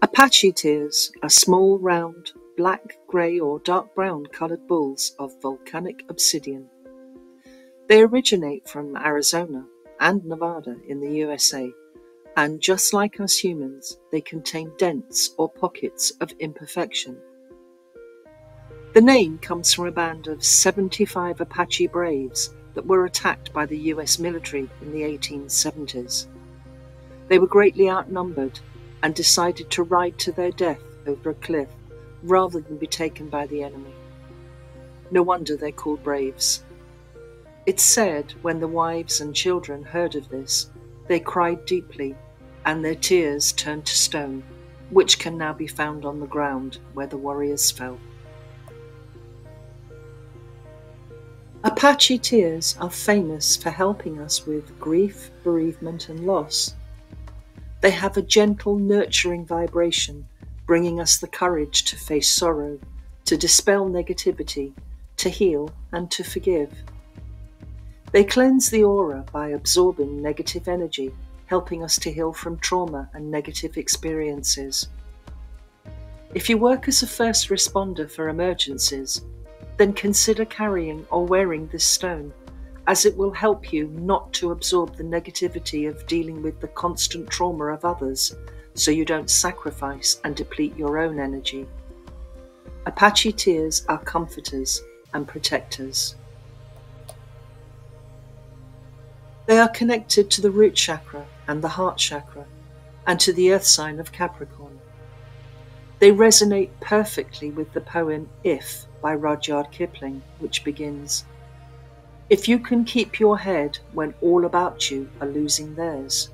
Apache tears are small, round, black, grey, or dark brown coloured balls of volcanic obsidian. They originate from Arizona and Nevada in the USA, and just like us humans, they contain dents or pockets of imperfection. The name comes from a band of 75 Apache Braves that were attacked by the US military in the 1870s. They were greatly outnumbered and decided to ride to their death over a cliff rather than be taken by the enemy. No wonder they're called braves. It's said when the wives and children heard of this, they cried deeply, and their tears turned to stone, which can now be found on the ground where the warriors fell. Apache tears are famous for helping us with grief, bereavement, and loss. They have a gentle, nurturing vibration bringing us the courage to face sorrow, to dispel negativity, to heal, and to forgive. They cleanse the aura by absorbing negative energy, helping us to heal from trauma and negative experiences. If you work as a first responder for emergencies, then consider carrying or wearing this stone, as it will help you not to absorb the negativity of dealing with the constant trauma of others so you don't sacrifice and deplete your own energy. Apache tears are comforters and protectors. They are connected to the root chakra and the heart chakra, and to the earth sign of Capricorn. They resonate perfectly with the poem If by Rudyard Kipling, which begins If you can keep your head when all about you are losing theirs,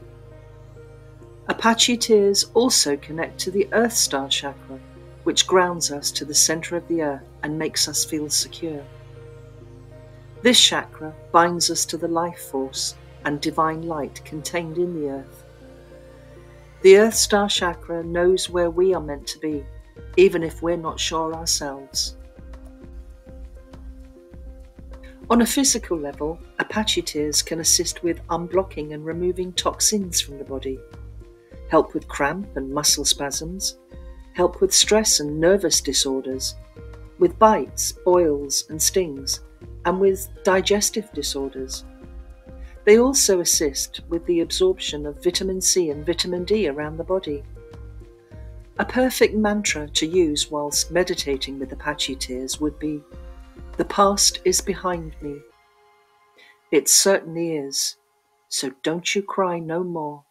Apache tears also connect to the Earth Star chakra, which grounds us to the center of the earth and makes us feel secure. This chakra binds us to the life force and divine light contained in the earth. The Earth Star chakra knows where we are meant to be, even if we're not sure ourselves. On a physical level, Apache tears can assist with unblocking and removing toxins from the body help with cramp and muscle spasms, help with stress and nervous disorders, with bites, boils, and stings, and with digestive disorders. They also assist with the absorption of vitamin C and vitamin D around the body. A perfect mantra to use whilst meditating with Apache tears would be The past is behind me. It certainly is, so don't you cry no more.